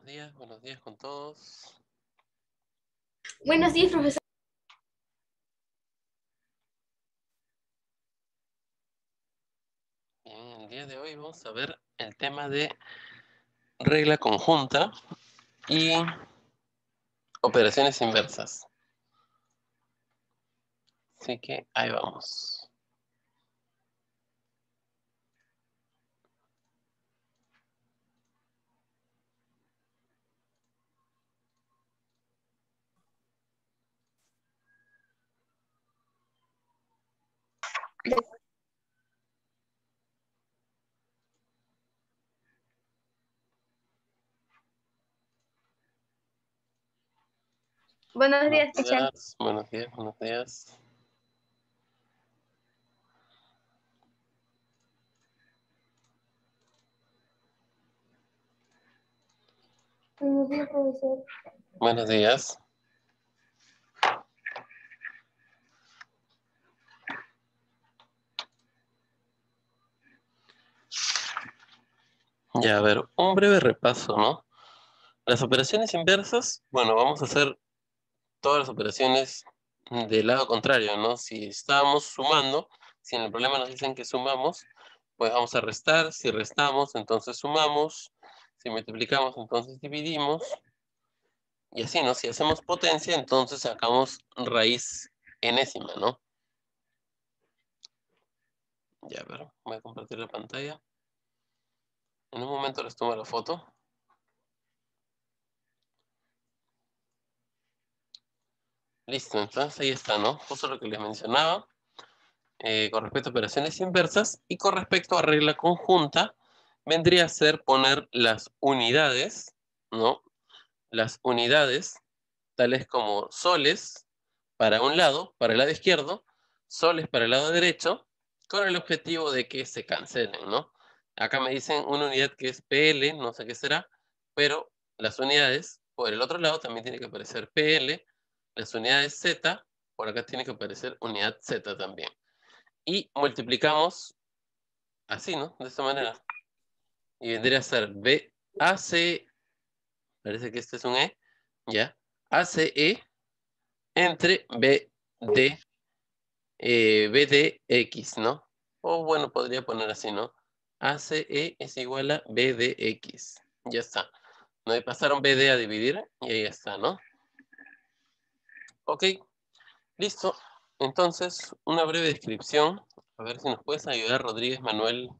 Buenos días, buenos días con todos. Buenos días, profesor. Bien, el día de hoy vamos a ver el tema de regla conjunta y operaciones inversas. Así que ahí vamos. Buenos días, Buenos días, buenos días, buenos días. Buenos días, profesor. Buenos días. Ya, a ver, un breve repaso, ¿no? Las operaciones inversas, bueno, vamos a hacer todas las operaciones del lado contrario, ¿no? Si estábamos sumando, si en el problema nos dicen que sumamos, pues vamos a restar, si restamos, entonces sumamos, si multiplicamos, entonces dividimos, y así, ¿no? Si hacemos potencia, entonces sacamos raíz enésima, ¿no? Ya, a ver, voy a compartir la pantalla. En un momento les tomo la foto. Listo, entonces ahí está, ¿no? Justo lo que les mencionaba. Eh, con respecto a operaciones inversas y con respecto a regla conjunta, vendría a ser poner las unidades, ¿no? Las unidades, tales como soles para un lado, para el lado izquierdo, soles para el lado derecho, con el objetivo de que se cancelen, ¿no? Acá me dicen una unidad que es PL, no sé qué será, pero las unidades, por el otro lado también tiene que aparecer PL, las unidades Z, por acá tiene que aparecer unidad Z también. Y multiplicamos así, ¿no? De esta manera. Y vendría a ser BAC, parece que este es un E, ¿ya? ACE entre BD, eh, BDX, ¿no? O bueno, podría poner así, ¿no? ACE es igual a BDX. Ya está. No hay pasaron BD a dividir y ahí está, ¿no? Ok, listo. Entonces, una breve descripción. A ver si nos puedes ayudar, Rodríguez Manuel,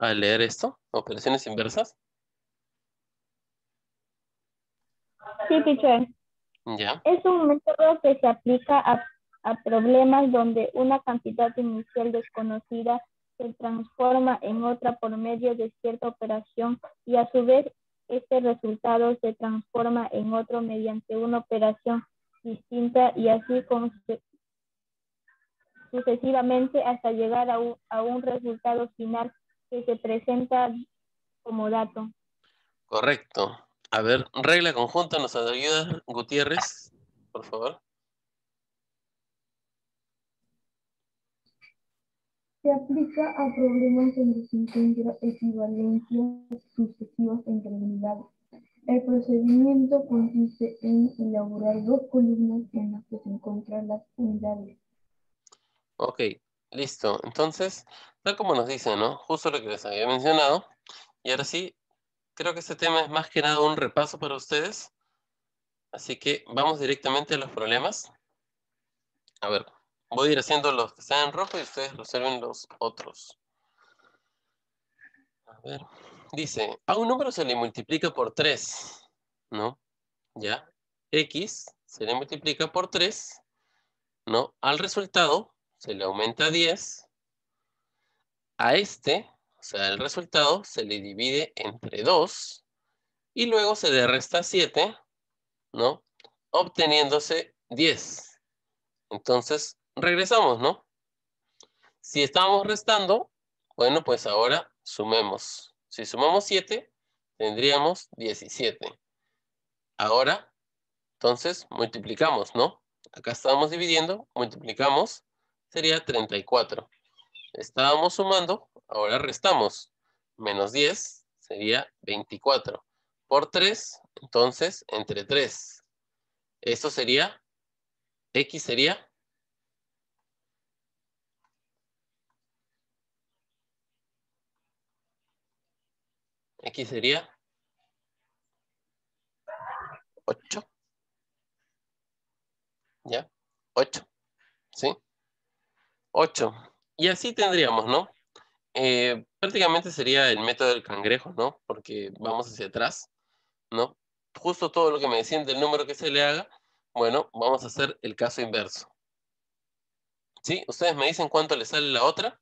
a leer esto. Operaciones inversas. Sí, teacher. Ya. Es un método que se aplica a, a problemas donde una cantidad inicial desconocida se transforma en otra por medio de cierta operación y a su vez este resultado se transforma en otro mediante una operación distinta y así sucesivamente hasta llegar a un, a un resultado final que se presenta como dato. Correcto. A ver, regla conjunta, nos ayuda Gutiérrez, por favor. Se aplica a problemas donde se encuentra equivalencias sucesivas entre unidades. El procedimiento consiste en elaborar dos columnas en las que se encuentran las unidades. Ok, listo. Entonces, tal como nos dice, ¿no? Justo lo que les había mencionado. Y ahora sí, creo que este tema es más que nada un repaso para ustedes. Así que vamos directamente a los problemas. A ver, voy a ir haciendo los que están en rojo y ustedes resuelven los otros. A ver, dice, a un número se le multiplica por 3, ¿no? ¿Ya? X se le multiplica por 3, ¿no? Al resultado se le aumenta 10. A este, o sea, el resultado se le divide entre 2 y luego se le resta 7, ¿no? Obteniéndose 10. Entonces, regresamos, ¿no? Si estamos restando, bueno, pues ahora sumemos. Si sumamos 7, tendríamos 17. Ahora, entonces, multiplicamos, ¿no? Acá estábamos dividiendo, multiplicamos, sería 34. Estábamos sumando, ahora restamos. menos 10 sería 24. Por 3, entonces, entre 3. Esto sería, X sería X sería 8. ¿Ya? 8. ¿Sí? 8. Y así tendríamos, ¿no? Eh, prácticamente sería el método del cangrejo, ¿no? Porque vamos hacia atrás, ¿no? Justo todo lo que me decían del número que se le haga, bueno, vamos a hacer el caso inverso. ¿Sí? Ustedes me dicen cuánto le sale la otra.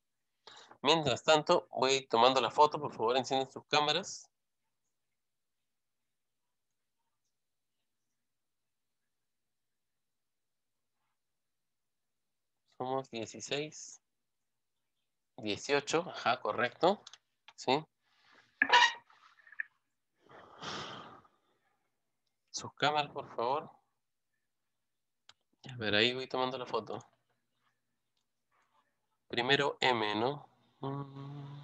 Mientras tanto, voy tomando la foto, por favor, encienden sus cámaras. Somos 16. 18, ajá, correcto. ¿Sí? Sus cámaras, por favor. A ver, ahí voy tomando la foto. Primero M, ¿no? Mm.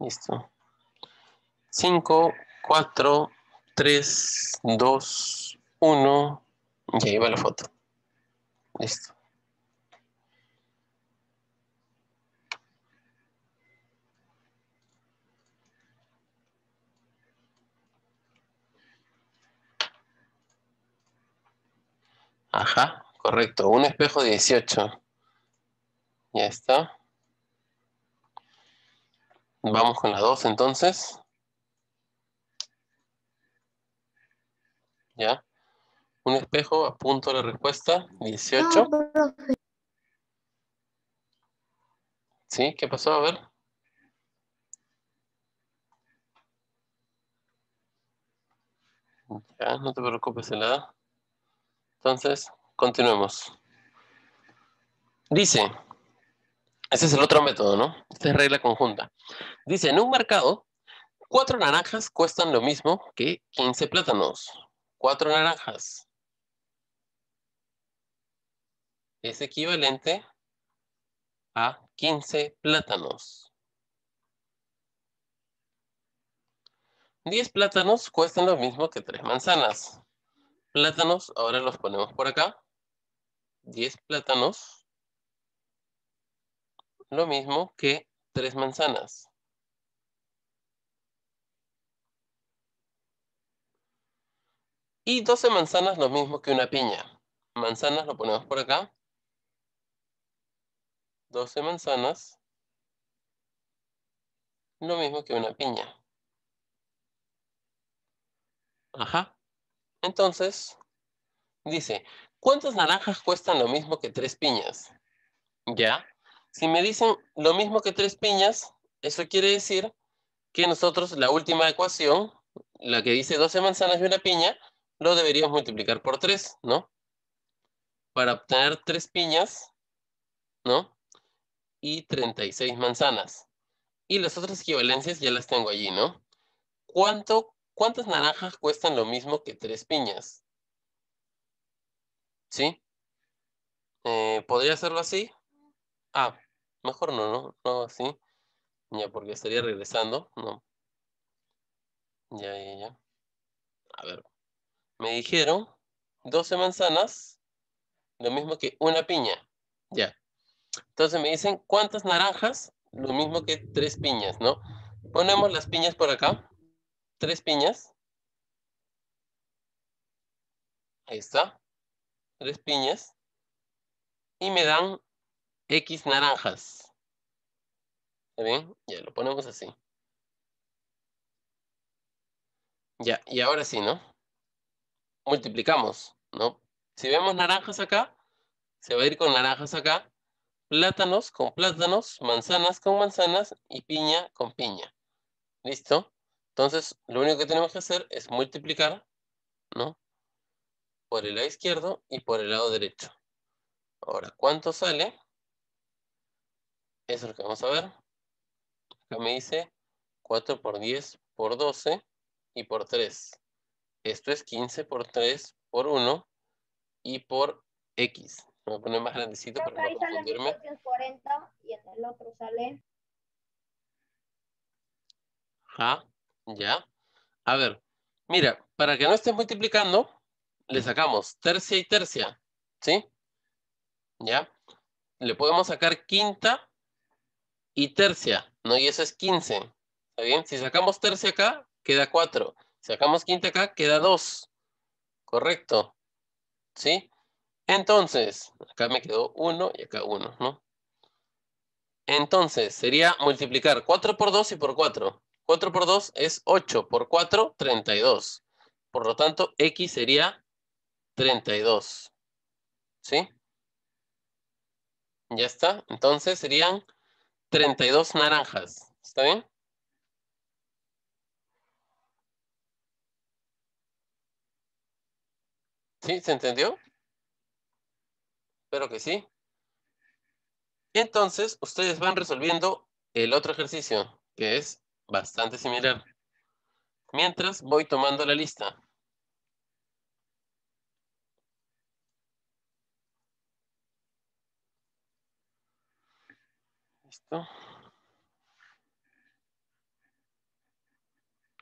Listo. 5, 4, 3, 2, 1. Y ahí va la foto. Listo. Ajá, correcto. Un espejo 18. Ya está. Vamos con la 2 entonces. Ya. Un espejo, apunto la respuesta. 18. ¿Sí? ¿Qué pasó? A ver. Ya, no te preocupes, helada. Entonces, continuemos. Dice, ese es el otro método, ¿no? Esta es regla conjunta. Dice, en un mercado, cuatro naranjas cuestan lo mismo que 15 plátanos. Cuatro naranjas. Es equivalente a 15 plátanos. 10 plátanos cuestan lo mismo que 3 manzanas. Plátanos, ahora los ponemos por acá. 10 plátanos. Lo mismo que 3 manzanas. Y 12 manzanas lo mismo que una piña. Manzanas lo ponemos por acá. 12 manzanas. Lo mismo que una piña. Ajá. Entonces, dice, ¿cuántas naranjas cuestan lo mismo que tres piñas? ¿Ya? Si me dicen lo mismo que tres piñas, eso quiere decir que nosotros la última ecuación, la que dice 12 manzanas y una piña, lo deberíamos multiplicar por 3, ¿no? Para obtener tres piñas, ¿no? Y 36 manzanas. Y las otras equivalencias ya las tengo allí, ¿no? ¿Cuánto ¿Cuántas naranjas cuestan lo mismo que tres piñas? ¿Sí? Eh, ¿Podría hacerlo así? Ah, mejor no, ¿no? No así. Ya, porque estaría regresando. No. Ya, ya, ya. A ver. Me dijeron 12 manzanas, lo mismo que una piña. Ya. Entonces me dicen, ¿cuántas naranjas? Lo mismo que tres piñas, ¿no? Ponemos las piñas por acá tres piñas. Ahí está. Tres piñas. Y me dan X naranjas. ¿Está bien? Ya lo ponemos así. Ya, y ahora sí, ¿no? Multiplicamos, ¿no? Si vemos naranjas acá, se va a ir con naranjas acá, plátanos con plátanos, manzanas con manzanas y piña con piña. ¿Listo? Entonces, lo único que tenemos que hacer es multiplicar, ¿no? Por el lado izquierdo y por el lado derecho. Ahora, ¿cuánto sale? Eso es lo que vamos a ver. Acá me dice 4 por 10 por 12 y por 3. Esto es 15 por 3 por 1 y por X. Me voy a poner más grandecito Creo que para ahí no sale confundirme. 1840 y en el otro sale Ajá, ya. A ver, mira, para que no estés multiplicando, le sacamos tercia y tercia, ¿sí? ¿Ya? Le podemos sacar quinta y tercia, ¿no? Y eso es 15, ¿está bien? Si sacamos tercia acá, queda 4. Si sacamos quinta acá, queda 2. Correcto, ¿sí? Entonces, acá me quedó 1 y acá 1, ¿no? Entonces, sería multiplicar 4 por 2 y por 4. 4 por 2 es 8, por 4, 32. Por lo tanto, X sería 32. ¿Sí? Ya está. Entonces serían 32 naranjas. ¿Está bien? ¿Sí? ¿Se entendió? Espero que sí. Entonces, ustedes van resolviendo el otro ejercicio, que es bastante similar. Mientras voy tomando la lista.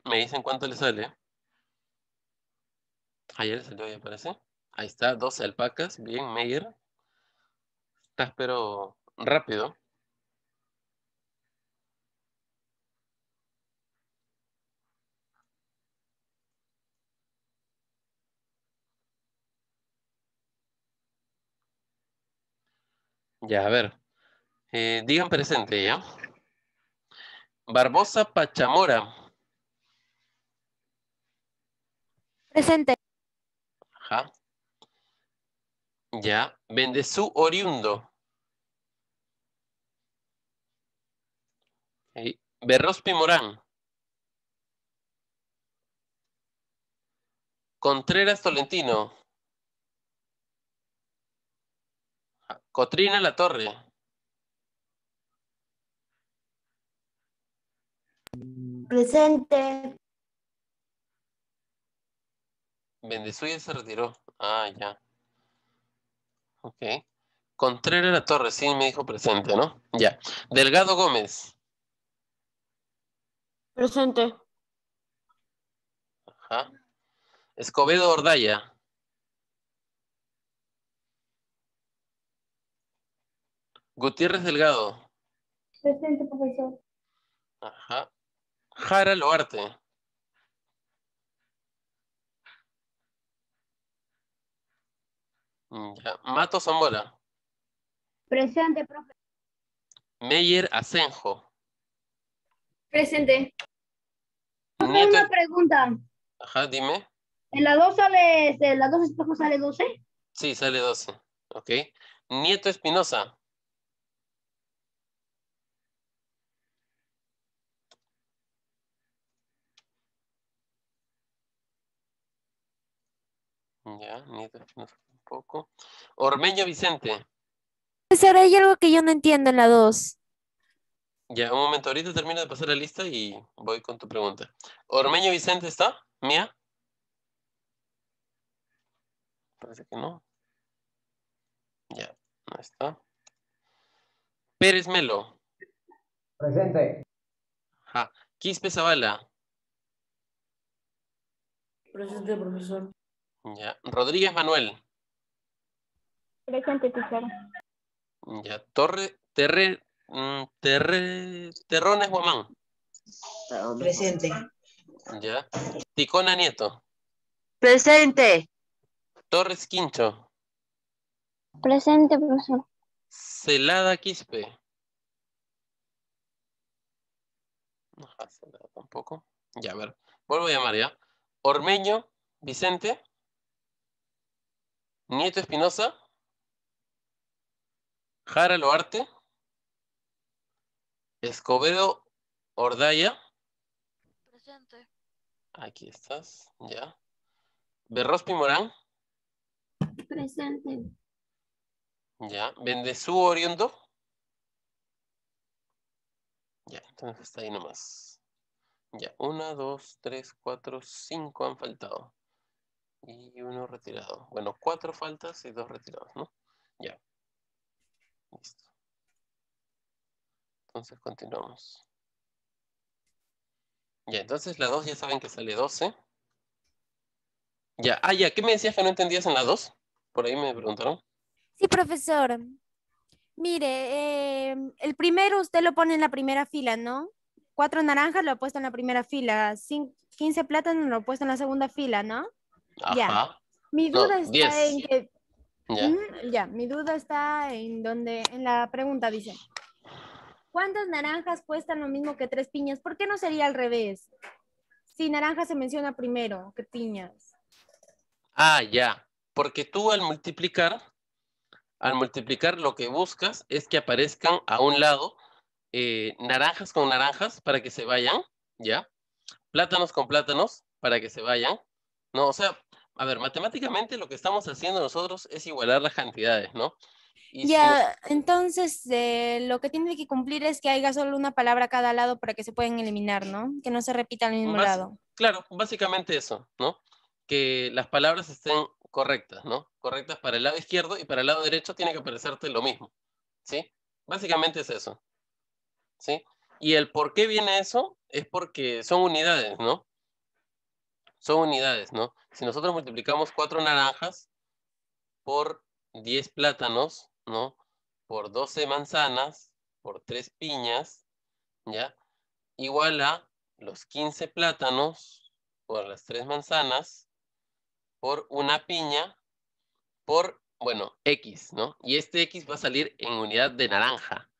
Me dicen cuánto le sale. Ayer salió, ya parece. Ahí está, 12 alpacas. Bien, Meyer. Estás pero rápido. Ya, a ver. Eh, digan presente, ¿ya? Barbosa Pachamora. Presente. Ajá. Ya. Bendezú Oriundo. Ok. Berrospi Morán. Contreras Tolentino. Cotrina La Torre. Presente. Bendezú ya se retiró. Ah, ya. Ok. Contreras La Torre, sí me dijo presente, ¿no? Ya. Delgado Gómez. Presente. Ajá. Escobedo Ordaya. Gutiérrez Delgado. Presente, profesor. Ajá. Jara Loarte. Ya. Mato Zamora. Presente, profe. Meyer Asenjo. Presente. Nieto. Una pregunta. Ajá, dime. ¿En la 2 sale, en la 2 espejos sale 12? Sí, sale 12. Ok. Nieto Espinosa. Ya, Espinosa tampoco. Ormeño Vicente. Profesor, hay algo que yo no entiendo en la 2. Ya, un momento, ahorita termino de pasar la lista y voy con tu pregunta. ¿Ormeño Vicente está? ¿Mía? Parece que no. Ya, no está. Pérez Melo. Presente. Ajá. Quispe Zavala. Presente, profesor. Ya. Rodríguez Manuel. Presente, teacher. Ya. Torre, Terre, mm, Terre, Terrones Guamán. Presente. Ya. Ticona Nieto. Presente. Torres Quincho. Presente, profesor. Celada Quispe. Ajá, Celada tampoco. Ya, a ver. Vuelvo a llamar ya. Ormeño Vicente. Nieto Espinosa. Jara Loarte. Escobedo Ordaya. Presente. Aquí estás, ya. Berrospi Morán. Presente. Ya. Bendezú Oriundo. Ya, entonces está ahí nomás. Ya, una, dos, tres, cuatro, cinco han faltado. Y uno retirado. Bueno, cuatro faltas y dos retirados, ¿no? Ya. Listo. Entonces continuamos. Ya, entonces la 2 ya saben que sale 12. Ya, ah, ya, ¿qué me decías que no entendías en la 2? Por ahí me preguntaron. Sí, profesor. Mire, eh, el primero usted lo pone en la primera fila, ¿no? Cuatro naranjas lo ha puesto en la primera fila, cin- 15 plátanos lo ha puesto en la segunda fila, ¿no? Ya. Ajá. Mi No, duda está 10. en que, ya, mi duda está en donde, en la pregunta dice, ¿cuántas naranjas cuestan lo mismo que tres piñas? ¿Por qué no sería al revés? Si naranja se menciona primero que piñas. Ah, ya. Porque tú al multiplicar, al multiplicar lo que buscas es que aparezcan a un lado eh, naranjas con naranjas para que se vayan, ¿ya? Plátanos con plátanos para que se vayan. No, o sea, a ver, matemáticamente lo que estamos haciendo nosotros es igualar las cantidades, ¿no? Y si Ya, entonces eh, lo que tiene que cumplir es que haya solo una palabra a cada lado para que se puedan eliminar, ¿no? Que no se repita al mismo lado. Claro, básicamente eso, ¿no? Que las palabras estén correctas, ¿no? Correctas para el lado izquierdo y para el lado derecho tiene que aparecerte lo mismo, ¿sí? Básicamente es eso, ¿sí? Y el por qué viene eso es porque son unidades, ¿no? Son unidades, ¿no? Si nosotros multiplicamos cuatro naranjas por 10 plátanos, ¿no? Por 12 manzanas, por 3 piñas, ¿ya? Igual a los 15 plátanos por las 3 manzanas, por una piña, por, bueno, X, ¿no? Y este X va a salir en unidad de naranja.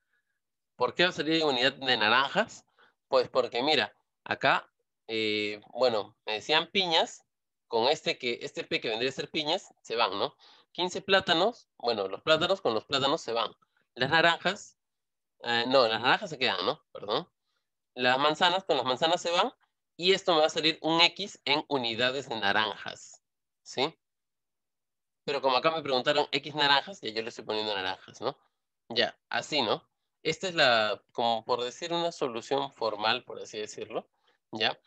¿Por qué va a salir en unidad de naranjas? Pues porque mira, acá, eh, bueno, me decían piñas, con este que, este P que vendría a ser piñas, se van, ¿no? 15 plátanos, bueno, los plátanos con los plátanos se van. Las naranjas, eh, no, las naranjas se quedan, ¿no? Perdón. Las manzanas con las manzanas se van y esto me va a salir un X en unidades de naranjas, ¿sí? Pero como acá me preguntaron X naranjas, ya yo le estoy poniendo naranjas, ¿no? Ya, así, ¿no? Esta es la, como por decir, una solución formal, por así decirlo, ¿ya?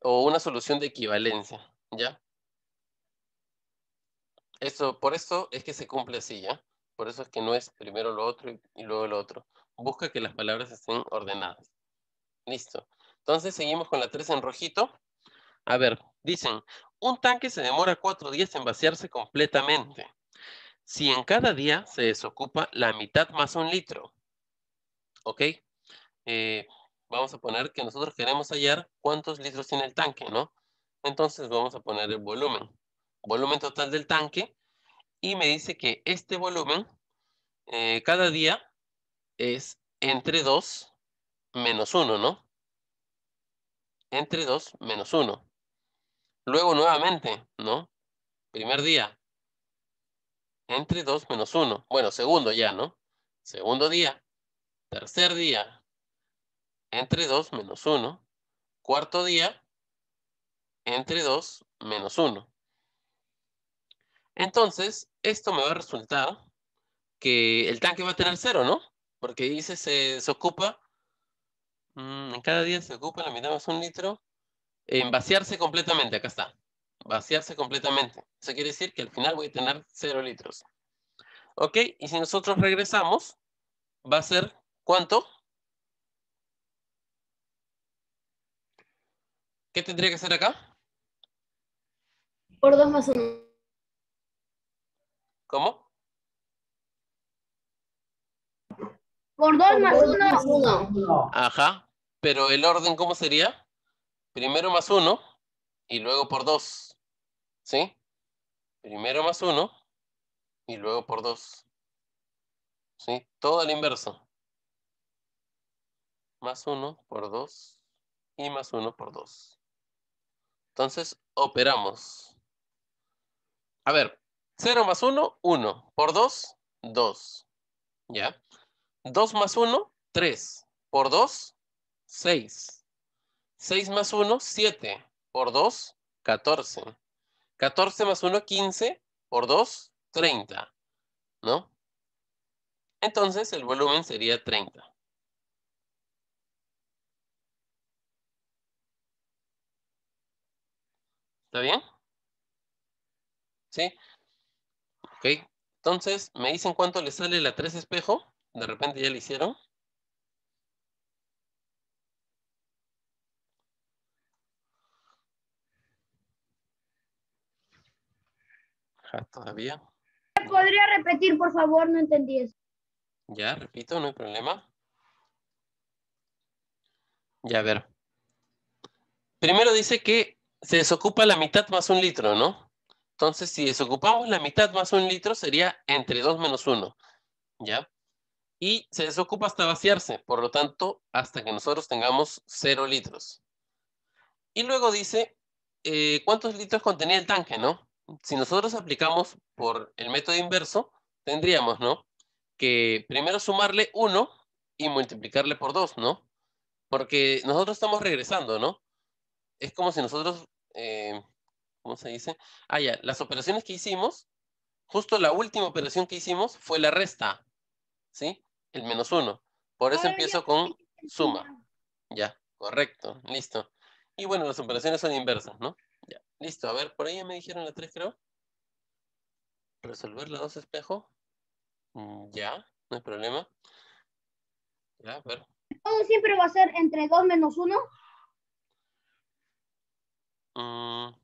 O una solución de equivalencia, ¿ya? Esto, por esto es que se cumple así, ¿ya? Por eso es que no es primero lo otro y, y luego lo otro. Busca que las palabras estén ordenadas. Listo. Entonces seguimos con la 3 en rojito. A ver, dicen, un tanque se demora cuatro días en vaciarse completamente. Si en cada día se desocupa la mitad más un litro, ¿ok? Eh, vamos a poner que nosotros queremos hallar cuántos litros tiene el tanque, ¿no? Entonces vamos a poner el volumen. Volumen total del tanque. Y me dice que este volumen eh, cada día es entre 2 menos 1, ¿no? Entre 2 menos 1. Luego nuevamente, ¿no? Primer día. Entre 2 menos 1. Bueno, segundo ya, ¿no? Segundo día. Tercer día. Entre 2 menos 1. Cuarto día. Entre 2 menos 1. Entonces, esto me va a resultar que el tanque va a tener cero, ¿no? Porque dice se, ocupa, mm, en cada día se ocupa la mitad más un litro, en vaciarse completamente, acá está, vaciarse completamente. Eso quiere decir que al final voy a tener cero litros. ¿Ok? Y si nosotros regresamos, va a ser, ¿cuánto? ¿Qué tendría que ser acá? Por 2 más 1. ¿Cómo? Por 2 más 1. Uno. Ajá. Pero el orden, ¿cómo sería? Primero más uno y luego por dos. ¿Sí? Primero más uno y luego por dos. ¿Sí? Todo al inverso. Más uno por dos y más uno por dos. Entonces, operamos. A ver, 0 más 1, 1. Por 2, 2. ¿Ya? 2 más 1, 3. Por 2, 6. 6 más 1, 7. Por 2, 14. 14 más 1, 15. Por 2, 30. ¿No? Entonces el volumen sería 30. ¿Está bien? ¿Sí? Ok. Entonces, ¿me dicen cuánto le sale la 3 espejo? De repente ya le hicieron. Ja, todavía. ¿Podría repetir, por favor? No entendí eso. Ya, repito, no hay problema. Ya, a ver. Primero dice que se desocupa la mitad más un litro, ¿no? Entonces, si desocupamos la mitad más un litro, sería entre 2 menos 1, ¿ya? Y se desocupa hasta vaciarse, por lo tanto, hasta que nosotros tengamos 0 litros. Y luego dice, eh, ¿cuántos litros contenía el tanque, no? Si nosotros aplicamos por el método inverso, tendríamos, ¿no? Que primero sumarle 1 y multiplicarle por 2, ¿no? Porque nosotros estamos regresando, ¿no? Es como si nosotros, eh, ¿cómo se dice? Ah, ya, las operaciones que hicimos, justo la última operación que hicimos fue la resta, ¿sí? El menos 1. Por eso Ahora empiezo con suma. Ya, correcto, listo. Y bueno, las operaciones son inversas, ¿no? Ya, listo. A ver, por ahí ya me dijeron la 3, creo. Resolver la 2 espejo. Mm, Ya, no hay problema. Ya, a ver. Todo siempre va a ser entre 2 menos 1. Mm,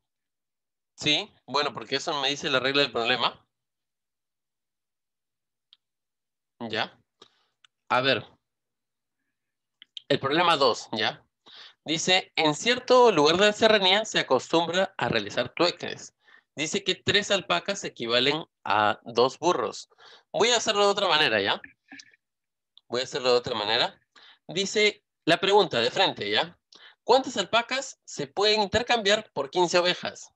sí, bueno, porque eso me dice la regla del problema. Ya. A ver. El problema 2, ¿ya? Dice, en cierto lugar de la serranía se acostumbra a realizar tueques. Dice que tres alpacas equivalen a dos burros. Voy a hacerlo de otra manera, ¿ya? Voy a hacerlo de otra manera. Dice la pregunta de frente, ¿ya? ¿Cuántas alpacas se pueden intercambiar por 15 ovejas?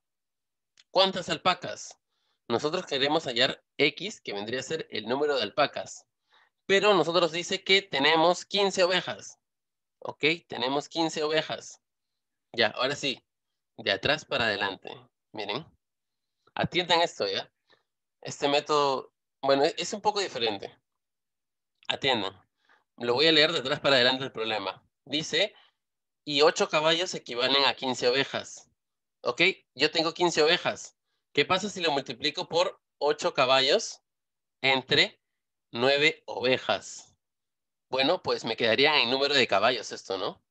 ¿Cuántas alpacas? Nosotros queremos hallar X, que vendría a ser el número de alpacas. Pero nosotros dice que tenemos 15 ovejas. ¿Ok? Tenemos 15 ovejas. Ya, ahora sí. De atrás para adelante. Miren. Atiendan esto, ¿ya? Este método, bueno, e- es un poco diferente. Atiendan. Lo voy a leer de atrás para adelante el problema. Dice, y 8 caballos equivalen a 15 ovejas. ¿Ok? Yo tengo 15 ovejas. ¿Qué pasa si lo multiplico por 8 caballos entre 9 ovejas? Bueno, pues me quedaría en número de caballos esto, ¿no?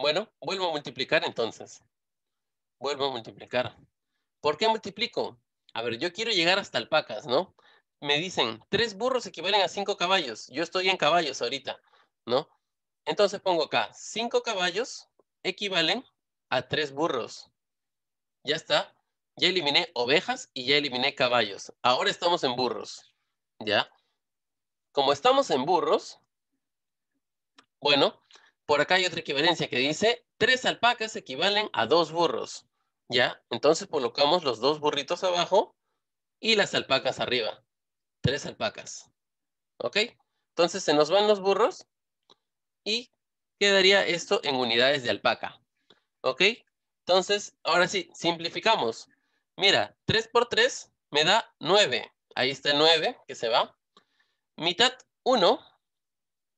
Bueno, vuelvo a multiplicar entonces. Vuelvo a multiplicar. ¿Por qué multiplico? A ver, yo quiero llegar hasta alpacas, ¿no? Me dicen, tres burros equivalen a cinco caballos. Yo estoy en caballos ahorita, ¿no? Entonces pongo acá, cinco caballos equivalen a tres burros. Ya está. Ya eliminé ovejas y ya eliminé caballos. Ahora estamos en burros. ¿Ya? Como estamos en burros, bueno, por acá hay otra equivalencia que dice, tres alpacas equivalen a dos burros. ¿Ya? Entonces colocamos los dos burritos abajo y las alpacas arriba. Tres alpacas. ¿Ok? Entonces se nos van los burros y quedaría esto en unidades de alpaca. ¿Ok? Entonces, ahora sí, simplificamos. Mira, 3 por 3 me da 9. Ahí está el 9 que se va. Mitad 1,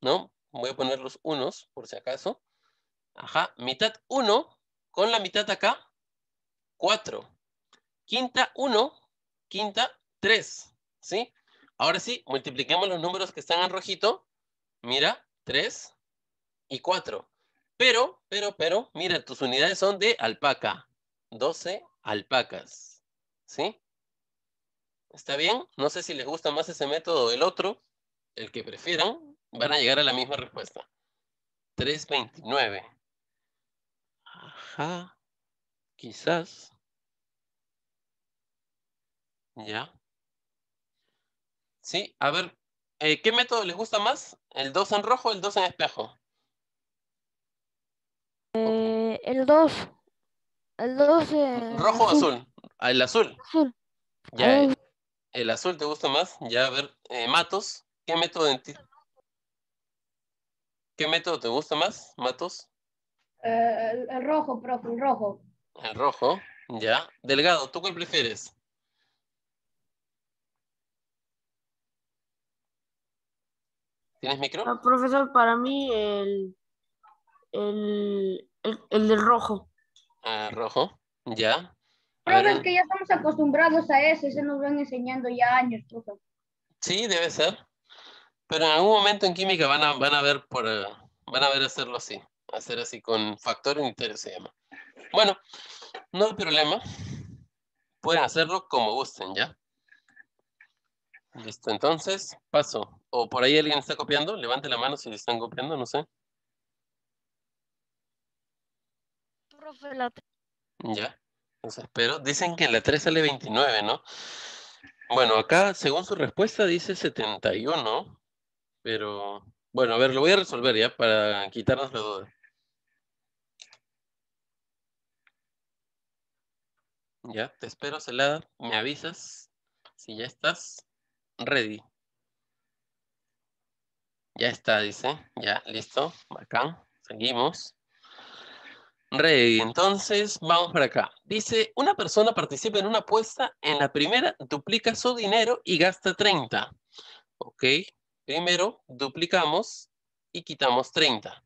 ¿no? Voy a poner los unos por si acaso. Ajá, mitad 1 con la mitad acá, 4. Quinta 1, quinta 3, ¿sí? Ahora sí, multipliquemos los números que están en rojito. Mira, 3 y 4. Pero, pero, pero, mira, tus unidades son de alpaca. 12 alpacas. ¿Sí? ¿Está bien? No sé si les gusta más ese método o el otro. El que prefieran, van a llegar a la misma respuesta. 329. Ajá. Quizás. Ya. Sí, a ver, eh, ¿qué método les gusta más? ¿El 2 en rojo o el 2 en espejo? Eh, el 2. El 2. eh, ¿Rojo o azul? Ah, El azul. Azul. Ya, Ah, el, el azul te gusta más. Ya, a ver, eh, Matos, ¿qué método en ti? ¿Qué método te gusta más, Matos? Eh, el, el rojo, profe, el rojo. El rojo, ya. Delgado, ¿tú cuál prefieres? ¿Tienes micro? Ah, profesor, para mí el, el, el, el del rojo. Ah, rojo, ya. Ver, es que ya estamos acostumbrados a eso, se nos van enseñando ya años, profe. Sí, debe ser. Pero en algún momento en química van a, van a ver por eh, van a ver hacerlo así. Hacer así con factor unitario se llama. Bueno, no hay problema. Pueden hacerlo como gusten, ¿ya? Listo, entonces, paso. O por ahí alguien está copiando, levante la mano si le están copiando, no sé. Profe, la Ya, entonces espero. Dicen que en la 3 sale 29, ¿no? Bueno, acá, según su respuesta, dice 71, pero bueno, a ver, lo voy a resolver ya para quitarnos la duda. Ya, te espero, Celada. Me avisas si ya estás ready. Ya está, dice. Ya, listo. Bacán. Seguimos. Ready. Entonces, vamos para acá. Dice, una persona participa en una apuesta. En la primera, duplica su dinero y gasta 30. Ok. Primero, duplicamos y quitamos 30.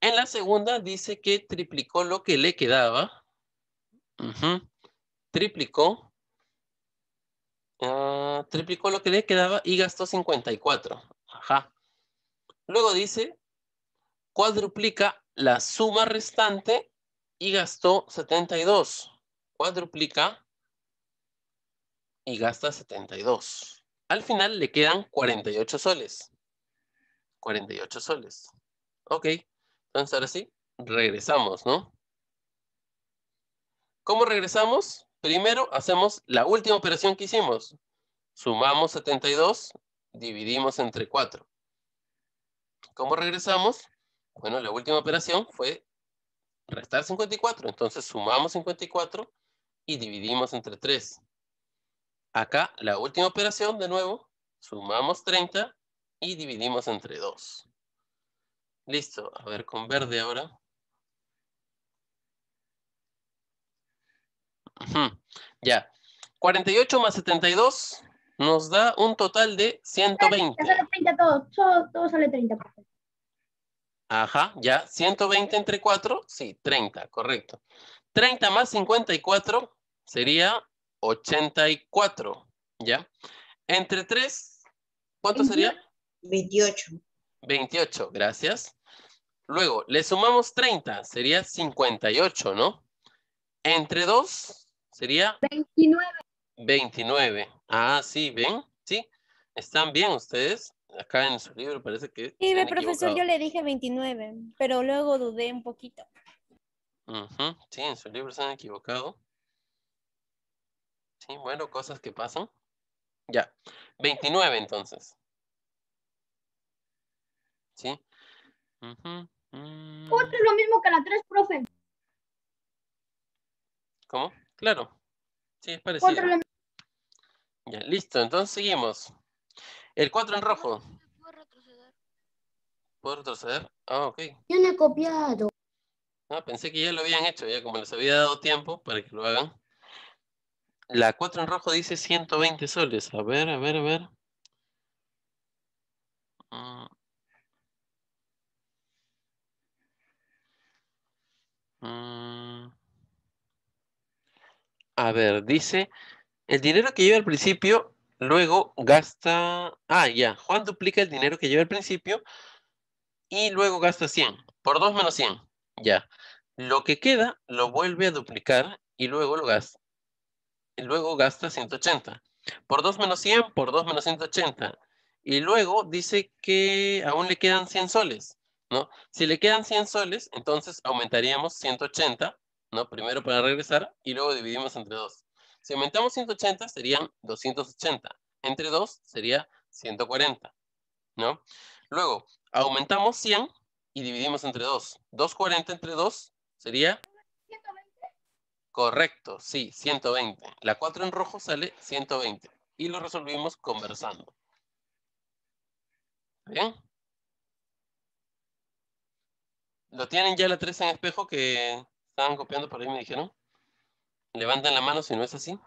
En la segunda, dice que triplicó lo que le quedaba. Ujú. Triplicó. Ah, triplicó lo que le quedaba y gastó 54. Ajá. Luego dice, cuadruplica la suma restante y gastó 72. Cuadruplica y gasta 72. Al final le quedan 48 soles. 48 soles. Ok, entonces ahora sí, regresamos, ¿no? ¿Cómo regresamos? Primero hacemos la última operación que hicimos. Sumamos 72, dividimos entre 4. ¿Cómo regresamos? Bueno, la última operación fue restar 54. Entonces sumamos 54 y dividimos entre 3. Acá, la última operación, de nuevo, sumamos 30 y dividimos entre 2. Listo. A ver, con verde ahora. Ya. 48 más 72 nos da un total de 120. Ya sale 30 todo, todo, todo sale 30, profe. Ajá, ya. 120 entre 4, sí, 30, correcto. 30 más 54 sería 84, ¿ya? Entre 3, ¿cuánto sería? 28. 28, gracias. Luego, le sumamos 30, sería 58, ¿no? Entre 2 sería 29. 29. Ah, sí, ¿ven? Sí, están bien ustedes. Acá en su libro parece que Sí, profesor, yo le dije 29, pero luego dudé un poquito. Ujú, Sí, en su libro se han equivocado. Sí, bueno, cosas que pasan. Ya, 29 entonces. ¿Sí? Mm, Cuatro es lo mismo que la 3, profe. ¿Cómo? Claro. Sí, es parecido. lo. Ya, listo, entonces seguimos. El 4 en rojo. ¿Puedo retroceder? ¿Puedo retroceder? Ah, ok. Yo no he copiado. Ah, pensé que ya lo habían hecho, ya como les había dado tiempo para que lo hagan. La 4 en rojo dice 120 soles. A ver, a ver, a ver. Mm. Mm. A ver, dice, el dinero que lleva al principio, luego gasta... Ah, ya, Juan duplica el dinero que lleva al principio y luego gasta 100. Por 2 menos 100. Ya. Lo que queda lo vuelve a duplicar y luego lo gasta. Y luego gasta 180. Por 2 menos 100, por 2 menos 180. Y luego dice que aún le quedan 100 soles, ¿no? Si le quedan 100 soles, entonces aumentaríamos 180, ¿no? Primero para regresar y luego dividimos entre 2. Si aumentamos 180 serían 280. Entre 2 sería 140, ¿no? Luego aumentamos 100 y dividimos entre 2. 240 entre 2 sería 120. Correcto, sí, 120. La 4 en rojo sale 120. Y lo resolvimos conversando. ¿Bien? ¿Lo tienen ya la 3 en espejo que estaban copiando por ahí me dijeron? Levanten la mano si no es así.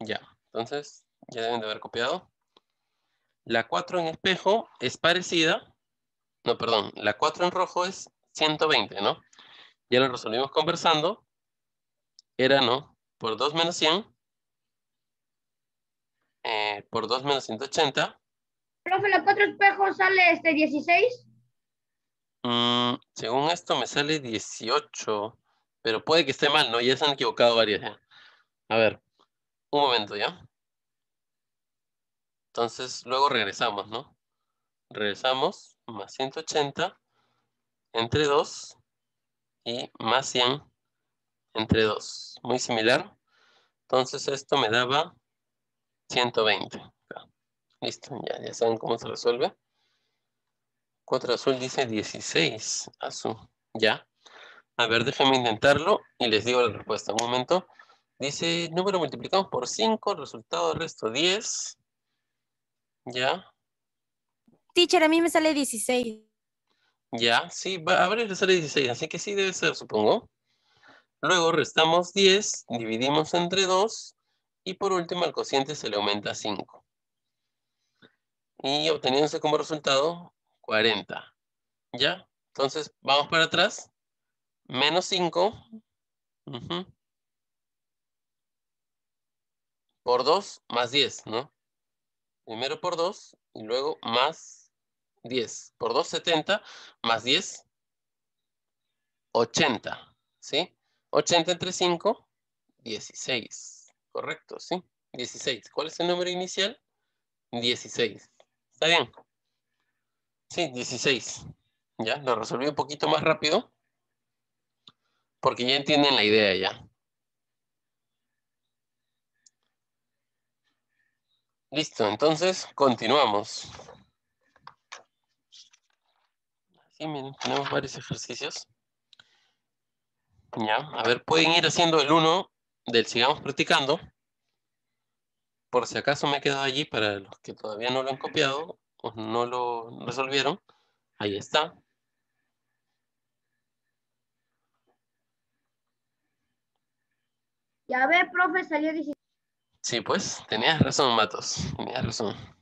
Ya, entonces ya deben de haber copiado. La 4 en espejo es parecida. No, perdón. La 4 en rojo es 120, ¿no? Ya lo resolvimos conversando. Era, ¿no? Por 2 menos 100. eh, por 2 menos 180. Profe, la cuatro espejos sale este 16. Mm, según esto me sale 18. Pero puede que esté mal, ¿no? Ya se han equivocado varias. A ver. Un momento, ¿ya? Entonces, luego regresamos, ¿no? Regresamos, más 180 entre 2 y más 100 entre 2. Muy similar. Entonces, esto me daba 120. Ya. Listo, ya, ya saben cómo se resuelve. 4 azul dice 16 azul. Ya. A ver, déjenme intentarlo y les digo la respuesta. Un momento. Dice, número multiplicamos por 5, resultado del resto 10. Ya, Teacher, a mí me sale 16. ya, sí, va, a ver, le sale 16, así que sí debe ser, supongo. Luego restamos 10, dividimos entre 2 y por último al cociente se le aumenta 5. Y obteniéndose como resultado 40. ¿Ya? Entonces, vamos para atrás. Menos 5. ujú, Por 2 más 10, ¿no? Primero por 2 y luego más 10. Por 2, 70, más 10, 80. ¿Sí? 80 entre 5, 16. Correcto, ¿sí? 16. ¿Cuál es el número inicial? 16. ¿Está bien? Sí, 16. Ya, lo resolví un poquito más rápido. Porque ya entienden la idea ya. Listo, entonces continuamos. Así, miren, tenemos varios ejercicios. Ya, a ver, pueden ir haciendo el 1 del sigamos practicando. Por si acaso me he quedado allí para los que todavía no lo han copiado o no lo resolvieron. Ahí está. Ya ve, profe, salió 16. Sí, pues, tenías razón, Matos. Tenías razón.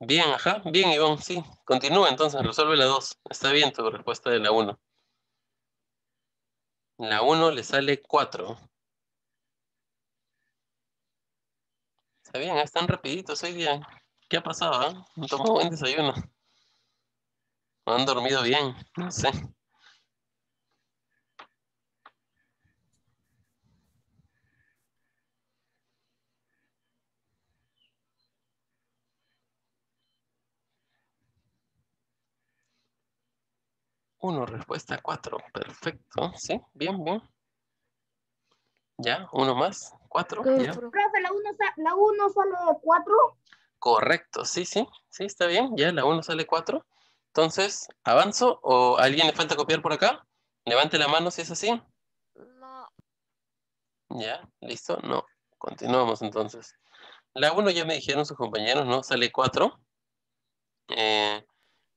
Bien, ajá. Bien, Iván, sí. Continúa entonces, resuelve la 2. Está bien tu respuesta de la 1. La 1 le sale 4. Está bien, están rapiditos hoy día. ¿Qué ha pasado? ah? Han tomado buen desayuno. ¿O han dormido bien? No sé. Uno, respuesta cuatro. Perfecto. Sí, bien, bien. Ya, uno más. Cuatro. ya. Profe, la 1 la uno sale 4. Correcto, sí, sí. Sí, está bien. Ya, la uno sale cuatro. Entonces, ¿avanzo o a alguien le falta copiar por acá? Levante la mano si es así. No. Ya, listo. No. Continuamos entonces. La 1 ya me dijeron sus compañeros, ¿no? Sale 4.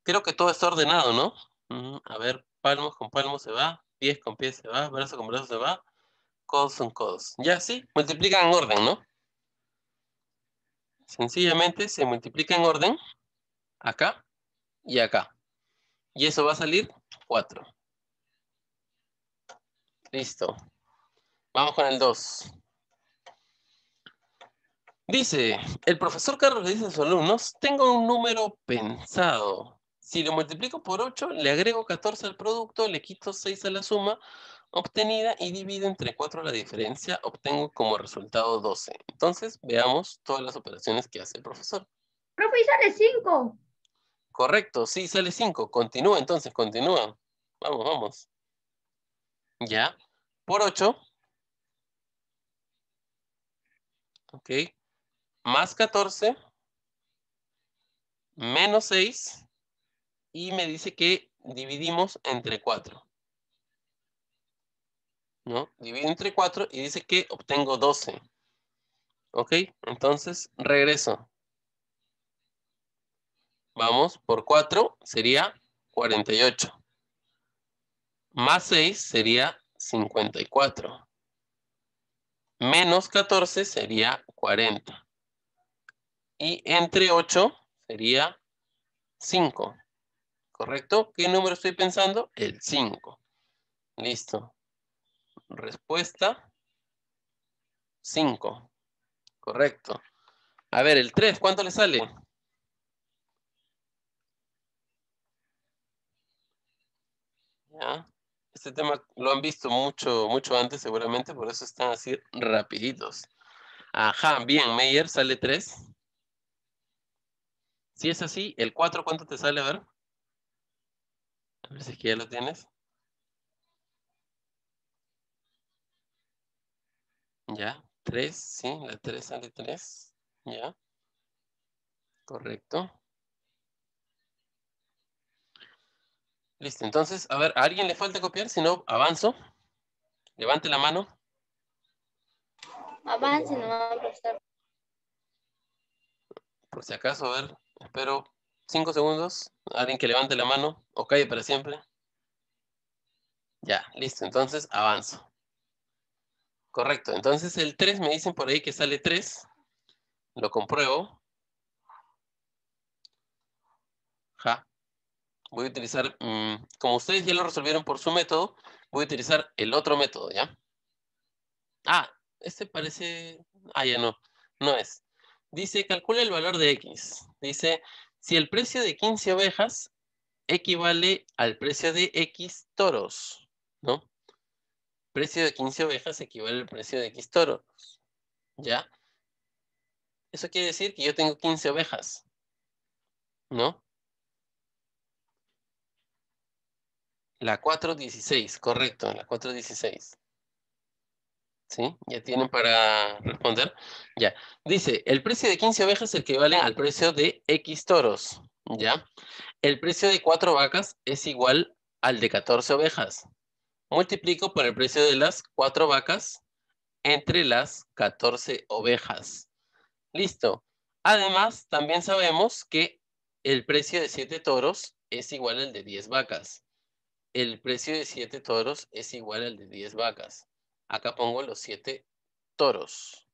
creo que todo está ordenado, ¿no? A ver, palmos con palmos se va, pies con pies se va, brazo con brazo se va, codos con codos. Ya, sí, multiplican en orden, ¿no? Sencillamente se multiplica en orden acá y acá. Y eso va a salir 4. Listo. Vamos con el 2. Dice, el profesor Carlos le dice a sus alumnos, tengo un número pensado. Si lo multiplico por 8, le agrego 14 al producto, le quito 6 a la suma obtenida y divido entre 4 la diferencia, obtengo como resultado 12. Entonces, veamos todas las operaciones que hace el profesor. Profe, y sale 5. Correcto, sí, sale 5. Continúa entonces, continúa. Vamos, vamos. Ya. Por 8. Ok. Más 14. Menos 6. Y me dice que dividimos entre 4. ¿No? Divido entre 4 y dice que obtengo 12. Ok, entonces regreso. Vamos, por 4 sería 48. Más 6 sería 54. Menos 14 sería 40. Y entre 8 sería 5. ¿Correcto? ¿Qué número estoy pensando? El 5. Listo. Respuesta 5. Correcto. A ver, el 3, ¿cuánto le sale? ¿Ya? Este tema lo han visto mucho, mucho antes seguramente, por eso están así rapiditos. Ajá, bien, Meyer, sale 3. Si es así, el 4, ¿cuánto te sale? A ver. A ver si es que ya lo tienes. Ya, 3, sí, la 3 sale 3. Ya. Correcto. Listo, entonces, a ver, ¿a alguien le falta copiar? Si no, avanzo. Levante la mano. Avance, no va a prestar. Por si acaso, a ver, espero cinco segundos. Alguien que levante la mano o calle para siempre. Ya, listo, entonces avanzo. Correcto, entonces el 3 me dicen por ahí que sale 3. Lo compruebo. Ja. Voy a utilizar, mm, como ustedes ya lo resolvieron por su método, voy a utilizar el otro método, ¿ya? Ah, este parece... Ah, ya no, no es. Dice, calcula el valor de X. Dice, si el precio de 15 ovejas equivale al precio de X toros, ¿no? Precio de 15 ovejas equivale al precio de X toros, ¿ya? Eso quiere decir que yo tengo 15 ovejas, ¿no? La 416, correcto, la 416. ¿Sí? ¿Ya tienen para responder? Ya. Dice, el precio de 15 ovejas equivale al precio de X toros. ¿Ya? El precio de 4 vacas es igual al de 14 ovejas. Multiplico por el precio de las 4 vacas entre las 14 ovejas. Listo. Además, también sabemos que el precio de 7 toros es igual al de 10 vacas el precio de 7 toros es igual al de 10 vacas. Acá pongo los 7 toros.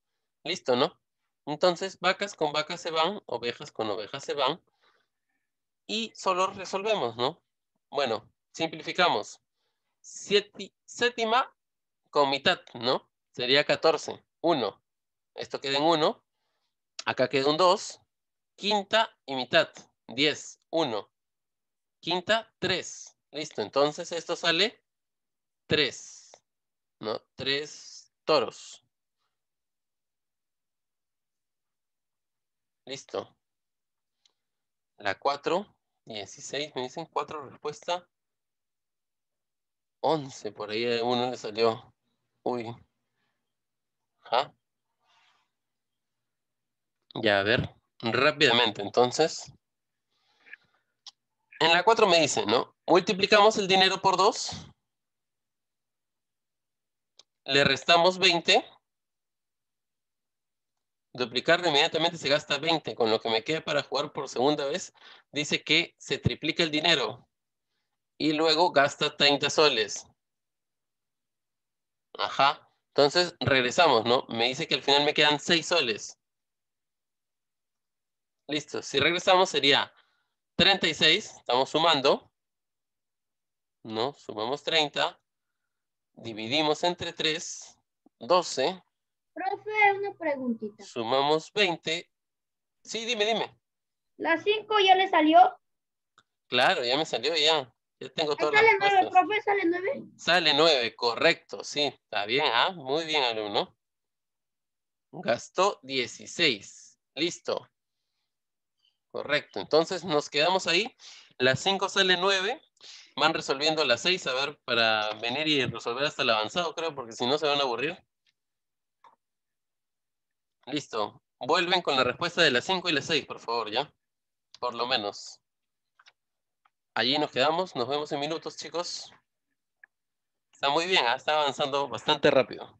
Listo, ¿no? Entonces, vacas con vacas se van, ovejas con ovejas se van. Y solo resolvemos, ¿no? Bueno, simplificamos. séptima con mitad, ¿no? Sería 14. 1. Esto queda en 1. Acá queda un 2. Quinta y mitad. 10. 1. Quinta, 3. Listo, entonces esto sale 3, ¿no? 3 toros. Listo. La 4, 16, me dicen 4 respuesta. 11, por ahí uno le salió. Uy. Ya, a ver, rápidamente, entonces. En la 4 me dice, ¿no? Multiplicamos el dinero por 2. Le restamos 20. Duplicar inmediatamente se gasta 20. Con lo que me queda para jugar por segunda vez, dice que se triplica el dinero. Y luego gasta 30 soles. Ajá. Entonces regresamos, ¿no? Me dice que al final me quedan 6 soles. Listo. Si regresamos sería 36, estamos sumando. ¿No? Sumamos 30. Dividimos entre 3, 12. Profe, una preguntita. Sumamos 20. Sí, dime, dime. ¿La 5 ya le salió? Claro, ya me salió ya. Ya tengo todas sale las 9, respuestas. profe, sale 9. Sale 9, correcto, sí. Está bien, ah, muy bien, alumno. Gastó 16. Listo. Correcto. Entonces nos quedamos ahí. Las 5 sale 9. Van resolviendo las 6, a ver, para venir y resolver hasta el avanzado, creo, porque si no se van a aburrir. Listo. Vuelven con la respuesta de las 5 y las 6, por favor, ¿ya? Por lo menos. Allí nos quedamos. Nos vemos en minutos, chicos. Está muy bien, ah, está avanzando bastante rápido.